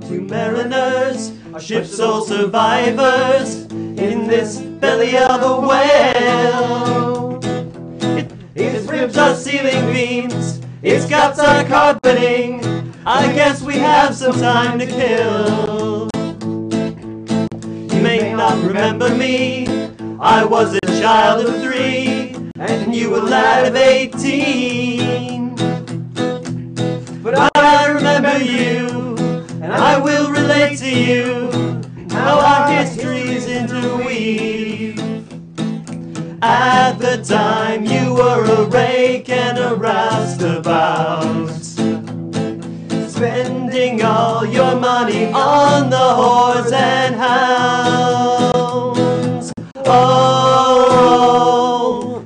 two mariners, our ship's sole survivors in this belly of a whale. It, its ribs are ceiling beams, its guts are carpeting. I guess we have some time to kill. You may not remember me, I was a child of three, and you a lad of eighteen. But I remember you, and I will relate to you how our histories interweave. At the time, you were a rake and a roustabout, spending all your money on the whores and hounds. Oh,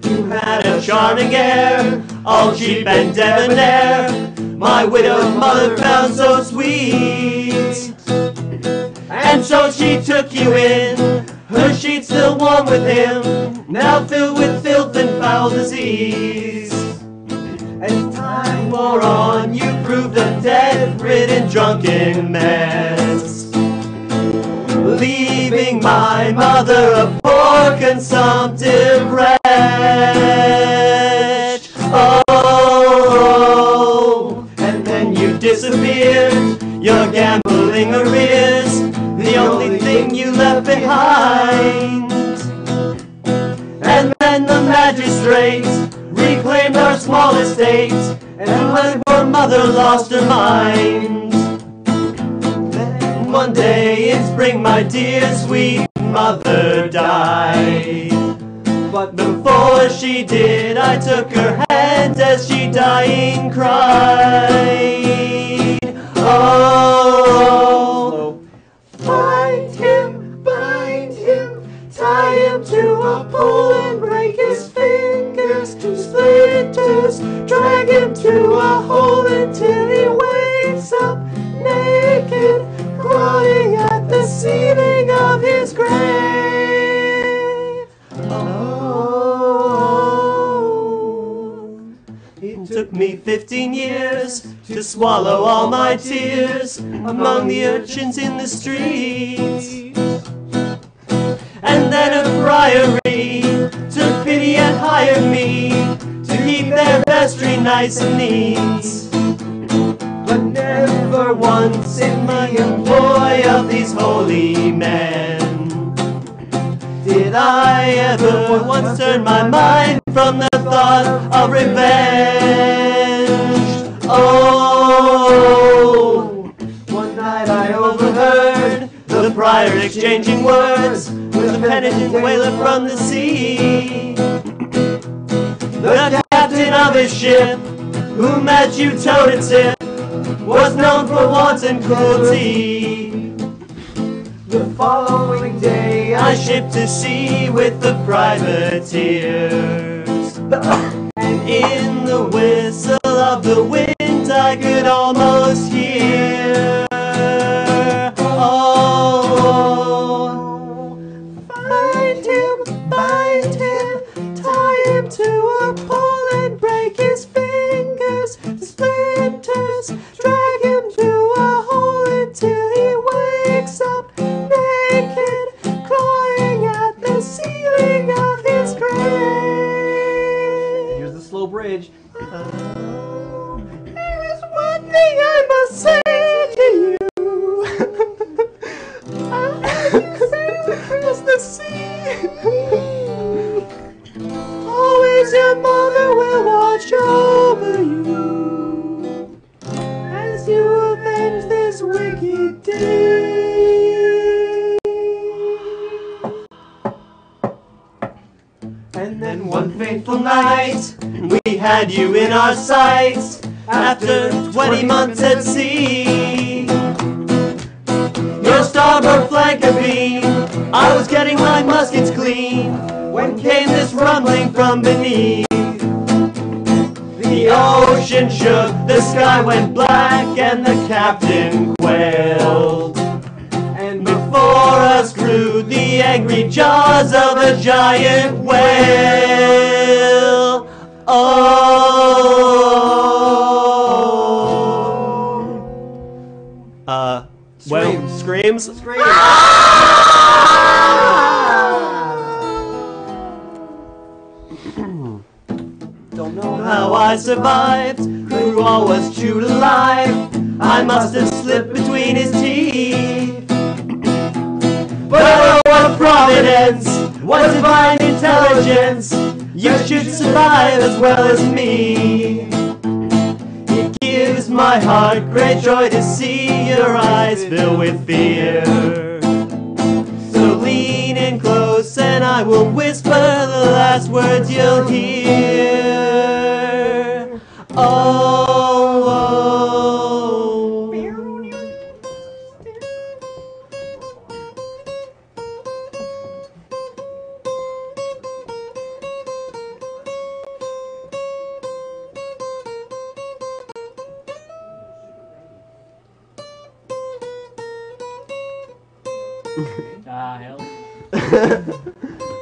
you had a charming air, all cheap and debonair. My widowed mother found so sweet. So she took you in, her sheets still warm with him, now filled with filth and foul disease. As time wore on, you proved a dead-ridden drunken mess, leaving my mother a poor consumptive wretch. Oh, and then you disappeared, your gambling arrears, left behind. And then the magistrates reclaimed our small estate, and my poor mother lost her mind. Then one day in spring, my dear sweet mother died. But before she did, I took her hand as she dying cried. Oh, pole and break his fingers to splinters. Drag him to a hole until he wakes up naked, crying at the ceiling of his grave. Oh, it took me 15 years to swallow all my tears among the urchins in the streets. Friary took pity and hired me to keep their vestry nice and neat. But never once in my employ of these holy men did I ever once turn my mind from the thought of revenge. Exchanging words with a penitent whaler from the sea. The captain of his ship, who met you toe to tip, was known for wanton cruelty. The following day I shipped to sea with the privateers. And in the whistle of the wind Drag him to a hole until he wakes up naked, crying at the ceiling of his grave. Here's the slow bridge. Oh, there is one thing I must say to you. I'll have you sail across the sea. Always your mother will watch over And then one fateful night, we had you in our sights after 20 months at sea. Your starboard flank abeam, I was getting my muskets clean when came this rumbling from beneath. The ocean shook, the sky went black, and the captain quailed. The jaws of a giant whale. Oh. Uh, Well, screams. Don't know How I survived through all was to life. I must have slipped between his teeth. But what providence, what divine intelligence. You should survive as well as me. It gives my heart great joy to see your eyes fill with fear. So lean in close and I will whisper the last words you'll hear. Oh, Ah, hell.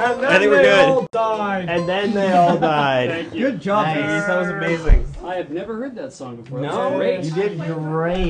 And I think we're they good. all died. And then they all died. Thank you. Good job, Nice. Denise. That was amazing. I have never heard that song before. No, That's great. You did great.